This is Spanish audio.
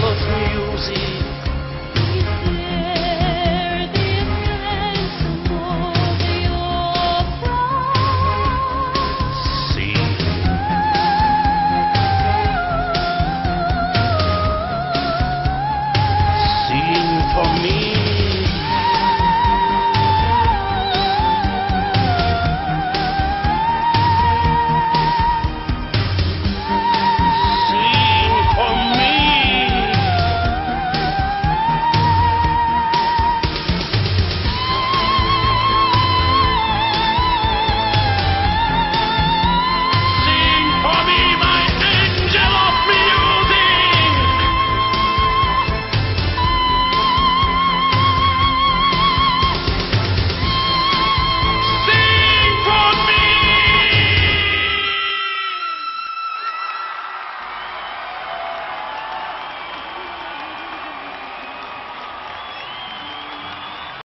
los